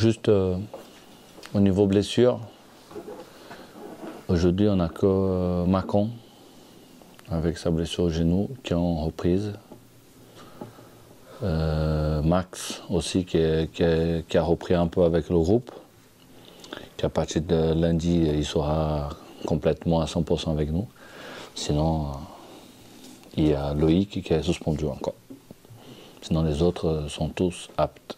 Juste euh, au niveau blessure, aujourd'hui on n'a que euh, Macon avec sa blessure au genou qui est en reprise. Euh, Max aussi qui, a repris un peu avec le groupe. Qui à partir de lundi il sera complètement à 100% avec nous. Sinon il y a Loïc qui est suspendu encore. Sinon les autres sont tous aptes.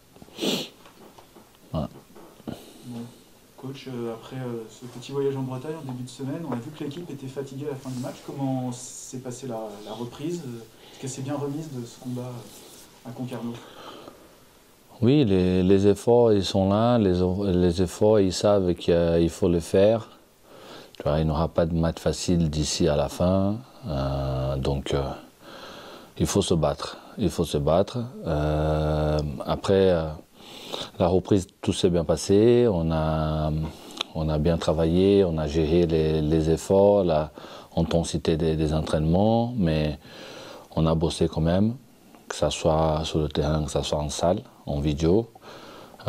Coach, euh, après euh, ce petit voyage en Bretagne en début de semaine, on a vu que l'équipe était fatiguée à la fin du match. Comment s'est passée la, reprise? Est-ce qu'elle s'est bien remise de ce combat à Concarneau? Oui, les, efforts, ils sont là. Les, efforts, ils savent qu'il faut les faire. il n'y aura pas de match facile d'ici à la fin. Euh, donc, il faut se battre. Il faut se battre. après la reprise, tout s'est bien passé. On a, bien travaillé, on a géré les, efforts, l'intensité des, des, entraînements, mais on a bossé quand même, que ce soit sur le terrain, que ce soit en salle, en vidéo,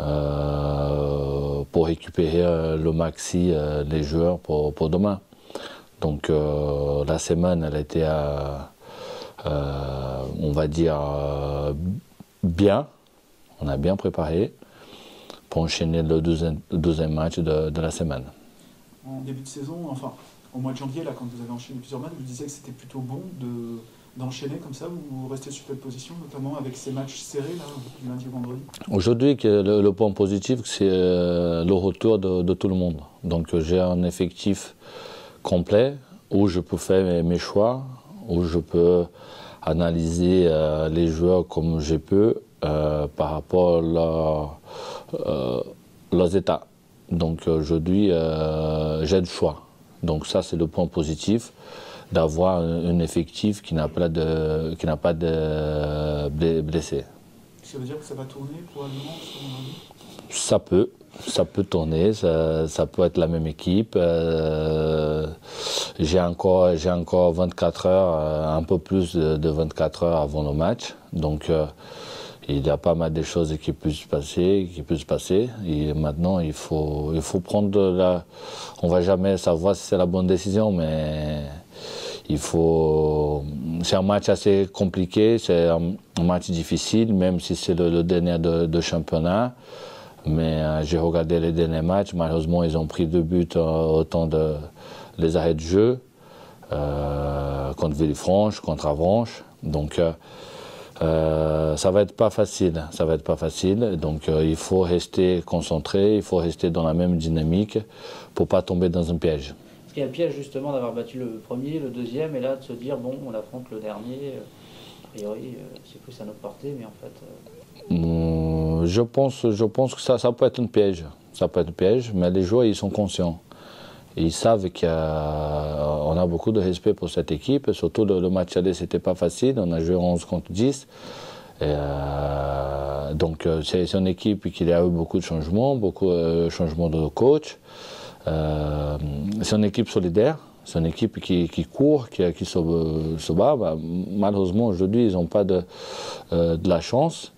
euh, pour récupérer euh, le maxi euh, des joueurs pour, pour demain. Donc la semaine, elle a été, on va dire, bien. On a bien préparé pour enchaîner le deuxième, match de, la semaine. En début de saison, enfin au mois de janvier, là, quand vous avez enchaîné plusieurs matchs, vous disiez que c'était plutôt bon d'enchaîner comme ça ou rester sur cette position, notamment avec ces matchs serrés là, du lundi au vendredi? Aujourd'hui, le, point positif, c'est euh, le retour de, tout le monde. Donc j'ai un effectif complet où je peux faire mes choix, où je peux analyser euh, les joueurs comme je peux euh, par rapport à euh, leurs états. Donc aujourd'hui, j'ai le choix. Donc ça, c'est le point positif d'avoir un, effectif qui n'a pas de qui n'a pas de blessés. Ça veut dire que ça va tourner probablement Ça peut, ça peut tourner, ça, peut être la même équipe. j'ai encore, j'ai encore 24 heures, un peu plus de, 24 heures avant le match. Donc il y a pas mal de choses qui peuvent se passer, qui peuvent se passer. Et maintenant, il faut, il faut prendre la. On va jamais savoir si c'est la bonne décision, mais il faut. C'est un match assez compliqué, c'est un, match difficile, même si c'est le, dernier de, championnat. Mais euh, j'ai regardé les derniers matchs. Malheureusement, ils ont pris deux buts euh, au temps de les arrêts de jeu euh, contre Villefranche, contre Avranches. Donc euh, ça va être pas facile, ça va être pas facile. Donc euh, il faut rester concentré, il faut rester dans la même dynamique pour pas tomber dans un piège. Il y a un piège justement d'avoir battu le premier, le deuxième, et là de se dire bon, on affronte le dernier. A priori, euh, c'est plus à notre portée, mais en fait. Hum, je pense, je pense que ça, ça peut être un piège. Ça peut être un piège, mais les joueurs ils sont conscients ils savent qu'on a, a, beaucoup de respect pour cette équipe. Surtout le, match aller, c'était pas facile. On a joué 11 contre 10. Euh, donc euh, c'est une équipe qui a eu beaucoup de changements, beaucoup de changements de coach. Euh, c'est une équipe solidaire. C'est une équipe qui, court, qui, qui se, bat. Bah, malheureusement, aujourd'hui, ils n'ont pas de, de la chance.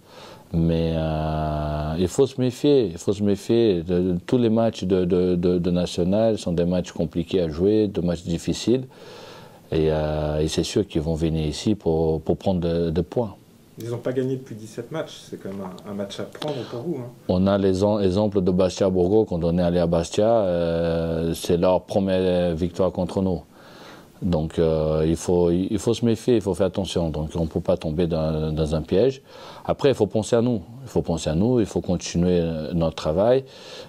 Mais euh, il faut se méfier, il faut se méfier. De, tous les matchs de, de, national sont des matchs compliqués à jouer, des matchs difficiles. Et, euh, c'est sûr qu'ils vont venir ici pour, pour prendre des points. Ils n'ont pas gagné depuis 17 matchs, c'est quand même un, match à prendre pour vous. Hein. On a les exemples de Bastia Bourgo, quand on est allé à Bastia, euh, c'est leur première victoire contre nous. Donc euh, il, faut, il faut se méfier, il faut faire attention. Donc on ne peut pas tomber dans, un piège. Après, il faut penser à nous. Il faut penser à nous, il faut continuer notre travail,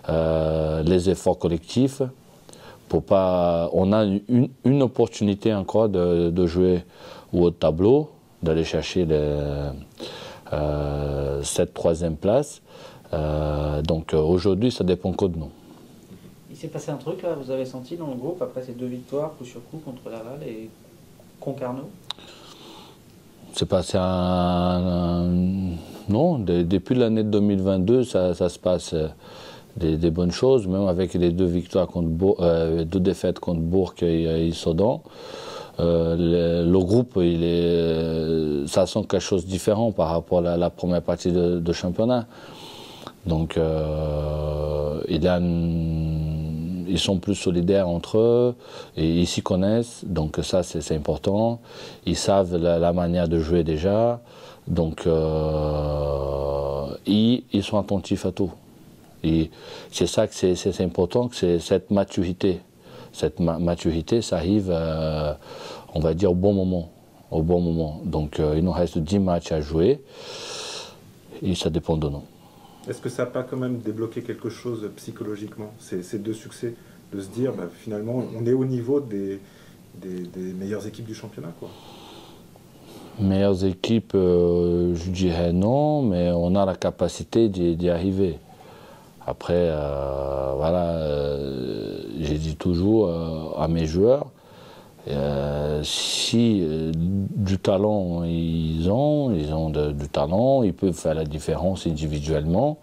euh, les efforts collectifs. Pour pas, on a une, opportunité encore de, jouer au tableau, d'aller chercher euh, cette troisième place. donc aujourd'hui, ça dépend que de nous. Il s'est passé un truc là, vous avez senti dans le groupe après ces deux victoires, coup sur coup contre Laval et Concarneau? C'est passé un, Non, depuis l'année 2022, ça, se passe euh, des, bonnes choses, même avec les deux victoires contre euh, deux défaites contre Bourg et. Euh, le, groupe, il est, ça sent quelque chose de différent par rapport à la, première partie de championnat. Donc, il a une- ils sont plus solidaires entre eux et ils s'y connaissent. Donc, ça, c'est important. Ils savent la, manière de jouer déjà. Donc, euh, ils, ils sont attentifs à tout. C'est ça que c'est- important, que cette maturité. Cette ma- maturité, ça arrive, euh, on va dire, au bon moment. Au bon moment. Donc, euh, il nous reste 10 matchs à jouer et ça dépend de nous. Est-ce que ça n'a pas quand même débloqué quelque chose psychologiquement, ces, deux succès De se dire, bah, finalement, on est au niveau des, meilleures équipes du championnat. Quoi? Meilleures équipes, euh, je dirais non, mais on a la capacité d'y arriver. Après, euh, voilà, euh, j'ai dit toujours à mes joueurs, euh, si euh, du talent ils ont, ils ont du talent, ils peuvent faire la différence individuellement.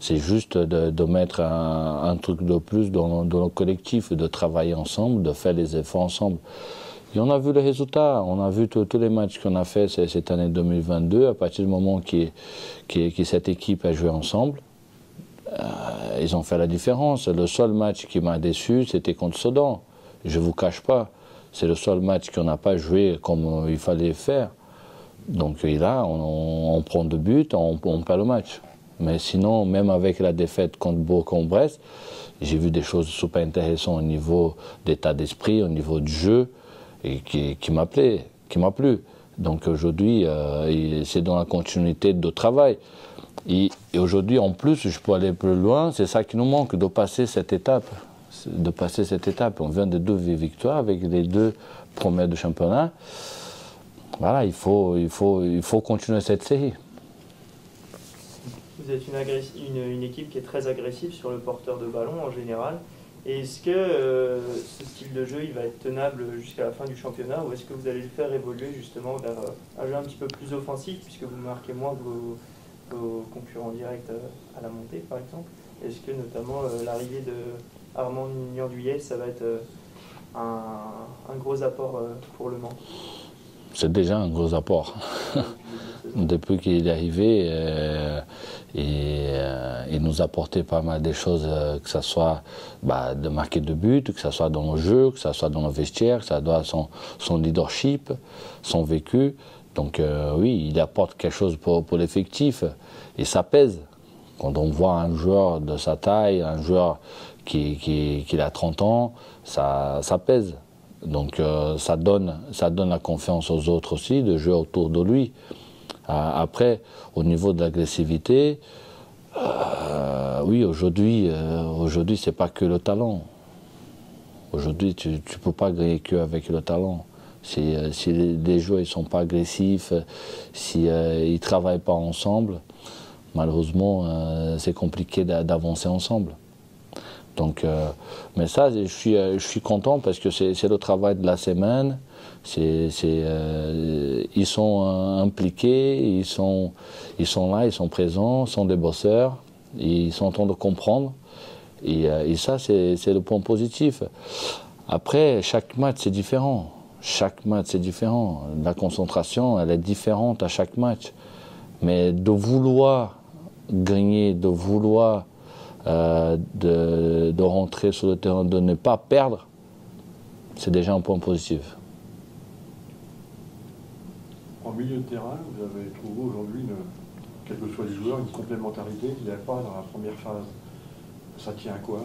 C'est juste de, mettre un, truc de plus dans, le- dans le collectif, de travailler ensemble, de faire des efforts ensemble. Et on a vu les résultats, on a vu tous les matchs qu'on a fait cette année 2022, à partir du moment que cette équipe a joué ensemble, euh, ils ont fait la différence. Le seul match qui m'a déçu, c'était contre Sedan. Je ne vous cache pas. C'est le seul match qu'on n'a pas joué comme il fallait faire. Donc là, on, prend deux buts, on, perd le match. Mais sinon, même avec la défaite contre Bourg-en-Bresse, j'ai vu des choses super intéressantes au niveau d'état d'esprit, au niveau du jeu, et qui, qui m'a plu. Qui m'a plu. Donc aujourd'hui, euh, c'est dans la continuité de travail. Et aujourd'hui, en plus, je peux aller plus loin, c'est ça qui nous manque, de passer cette étape. De passer cette étape. On vient de deux victoires avec les deux premiers de championnat. Voilà, il faut, il faut, il faut continuer cette série. Vous êtes une, équipe qui est très agressive sur le porteur de ballon en général. Est-ce que euh, ce style de jeu il va être tenable jusqu'à la fin du championnat ou est-ce que vous allez le faire évoluer justement vers euh, un jeu un petit peu plus offensif puisque vous marquez moins que vos, concurrents directs euh, à la montée par exemple? Est-ce que notamment l'arrivée de Armand Niandouillet ça va être euh, un, un gros apport euh, pour le Mans C'est déjà un gros apport. Depuis qu'il est arrivé, euh, et, euh, il nous a apporté pas mal de choses, euh, que ce soit bah, de marquer de buts, que ce soit dans le jeu, que ce soit dans le vestiaire, que ça doit son, son leadership, son vécu. Donc euh, oui, il apporte quelque chose pour, pour l'effectif et ça pèse. Quand on voit un joueur de sa taille, un joueur qui, qui, qui a 30 ans, ça, ça pèse. Donc euh, ça, donne, ça donne la confiance aux autres aussi de jouer autour de lui. Euh, après, au niveau de l'agressivité, euh, oui, aujourd'hui, aujourd'hui, c'est pas que le talent. Aujourd'hui, tu ne peux pas gagner que avec le talent. Si, si les, joueurs ne sont pas agressifs, si euh, ils ne travaillent pas ensemble, malheureusement, c'est compliqué d'a- d'avancer ensemble. Donc, euh, mais ça, je suis, euh, je suis content parce que c'est le travail de la semaine. C'est, euh, ils sont euh, impliqués, ils sont, ils sont là, ils sont présents, sont des bosseurs, ils sont en train de comprendre. Et, et ça, c'est le point positif. Après, chaque match, c'est différent. Chaque match, c'est différent. La concentration, elle est différente à chaque match. Mais de vouloir gagner, de vouloir euh, de, de rentrer sur le terrain, de ne pas perdre, c'est déjà un point positif. En milieu de terrain, vous avez trouvé aujourd'hui, quels que soient les joueurs, une complémentarité qu'il n'y avait pas dans la première phase. Ça tient à quoi?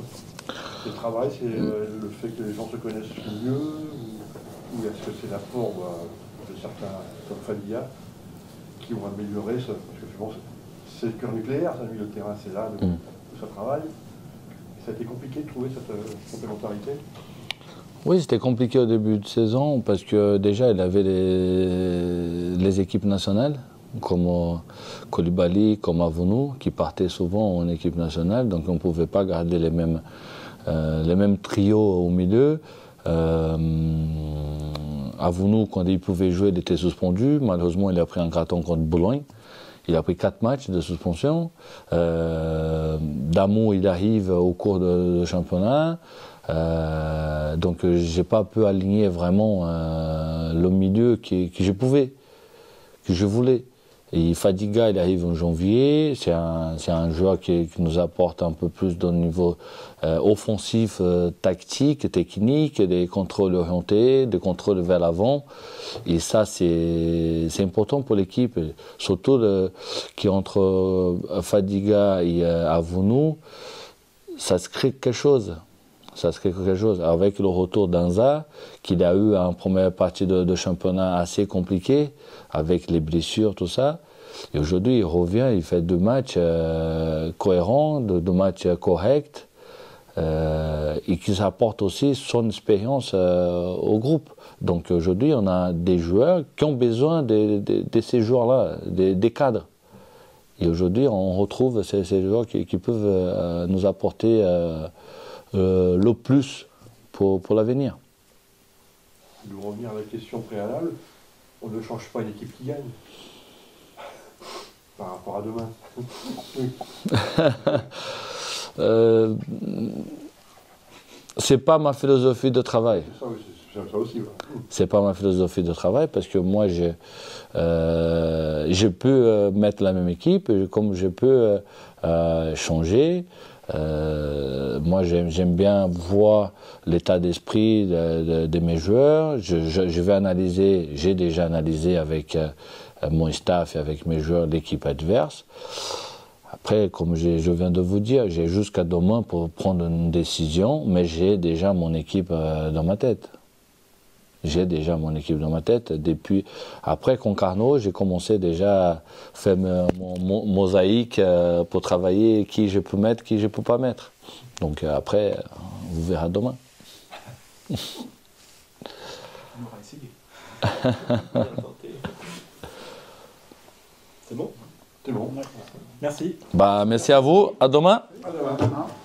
C'est le travail, c'est euh, le fait que les gens se connaissent mieux Ou, ou est-ce que c'est l'apport bah, de certains comme Fabia qui ont amélioré ça Parce que bon, c'est- le cœur nucléaire, ça, le milieu de terrain, c'est là Mm. Ça a été compliqué de trouver cette euh, complémentarité Oui, c'était compliqué au début de saison parce que déjà, il avait les, équipes nationales, comme euh, Koulibaly, comme Avounou, qui partaient souvent en équipe nationale, donc on ne pouvait pas garder les mêmes, euh, les mêmes trios au milieu. Euh, Avounou, quand il pouvait jouer, il était suspendu. Malheureusement, il a pris un carton contre Boulogne. Il a pris quatre matchs de suspension. Euh, Damo, il arrive au cours de, championnat. Euh, donc euh, j'ai pas pu aligner vraiment euh, le milieu que je pouvais, que je voulais. Fadiga, arrive en janvier. C'est un, joueur qui, nous apporte un peu plus le niveau euh, offensif, euh, tactique, technique, des contrôles orientés, des contrôles vers l'avant. Et ça, c'est, important pour l'équipe. Surtout le, qui entre euh, Fadiga et Avounou, ça se crée quelque chose. Ça se crée quelque chose. Avec le retour d'Anza, qu'il a eu en première partie de, championnat assez compliqué, avec les blessures, tout ça. Et aujourd'hui, il revient, il fait deux matchs euh, cohérents, deux, matchs corrects, euh, et qui apporte aussi son expérience euh, au groupe. Donc aujourd'hui, on a des joueurs qui ont besoin de, ces joueurs-là, des, cadres. Et aujourd'hui, on retrouve ces, joueurs qui, peuvent nous apporter le plus pour, pour l'avenir. De revenir à la question préalable, on ne change pas une équipe qui gagne. Par rapport à demain. Euh, c'est pas ma philosophie de travail. C'est pas ma philosophie de travail parce que moi, je, euh, peux euh, mettre la même équipe, comme je peux euh, euh, changer. Moi, j'aime bien voir l'état d'esprit de, mes joueurs. Je, vais analyser, j'ai déjà analysé avec euh, mon staff et avec mes joueurs l'équipe adverse. Après, comme je, viens de vous dire, j'ai jusqu'à demain pour prendre une décision, mais j'ai déjà mon équipe euh, dans ma tête. J'ai déjà mon équipe dans ma tête. Depuis, après Concarneau, j'ai commencé déjà à faire mon mosaïque euh, pour travailler qui je peux mettre, qui je peux pas mettre. Donc euh, après, euh, vous verrez demain. On aura essayé. C'est bon? C'est bon. Merci. Bah, merci à vous. À demain. À demain.